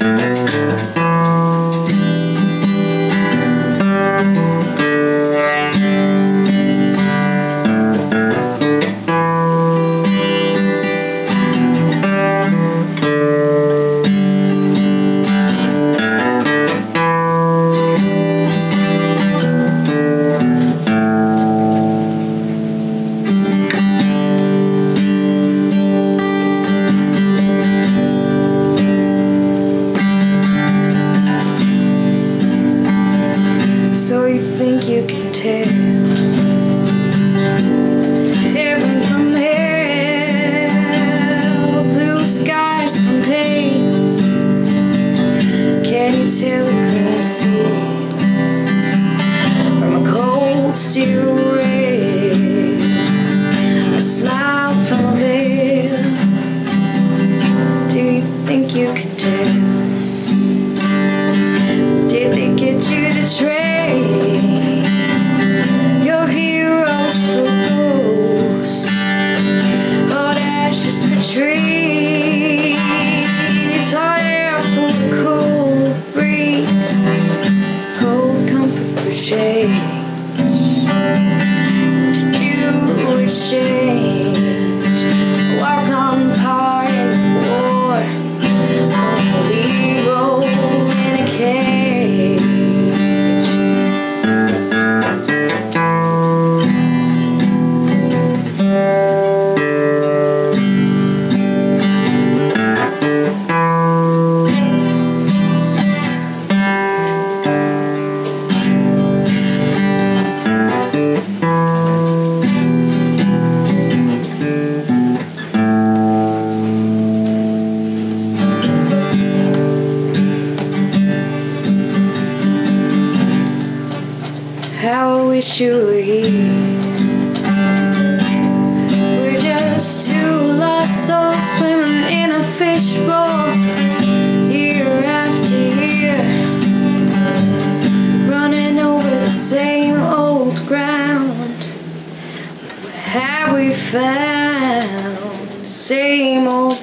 嗯。So you think you can tell. Heaven from hell Blue skies from pain. Can you tell a green field From a cold steel red A smile from a veil. Do you think you can tell? Did they get you to trade your I wish you were here. We're just two lost souls swimming in a fishbowl, year after year, running over the same old ground. What have we found? Same old